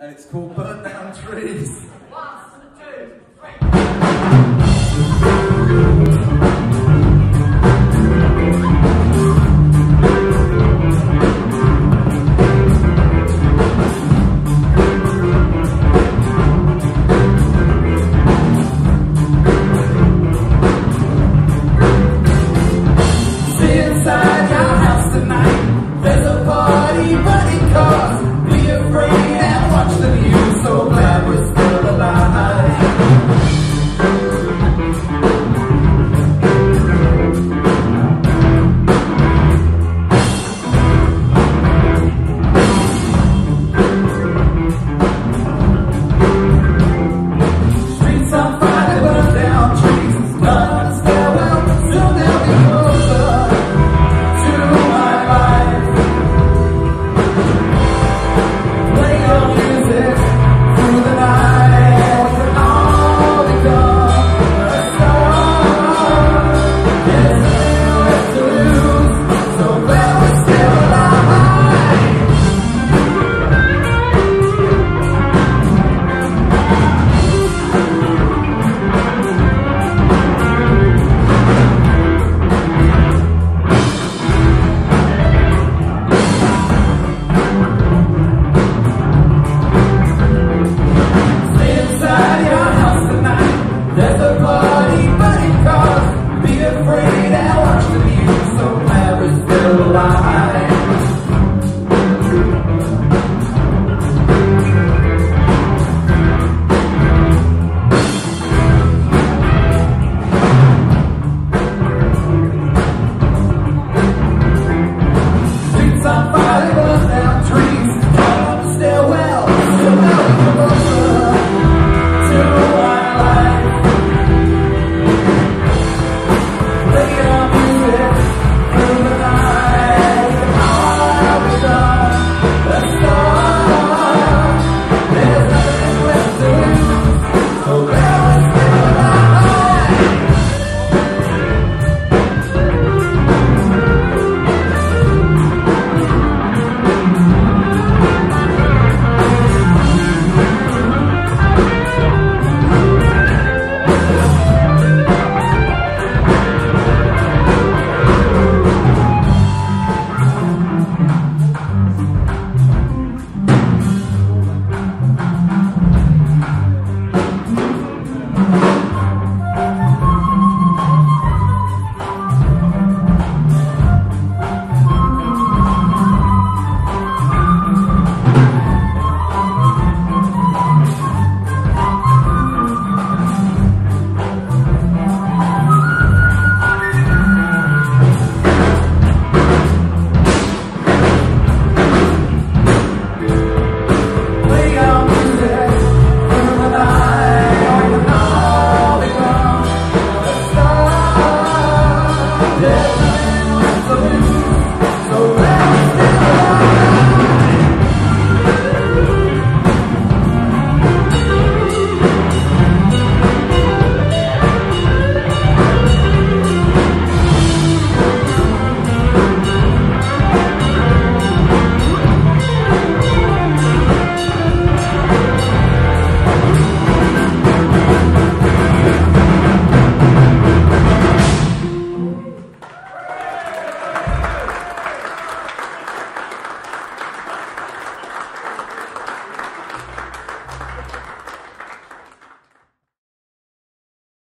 and it's called Burn Down Trees. One, two, three. Bye.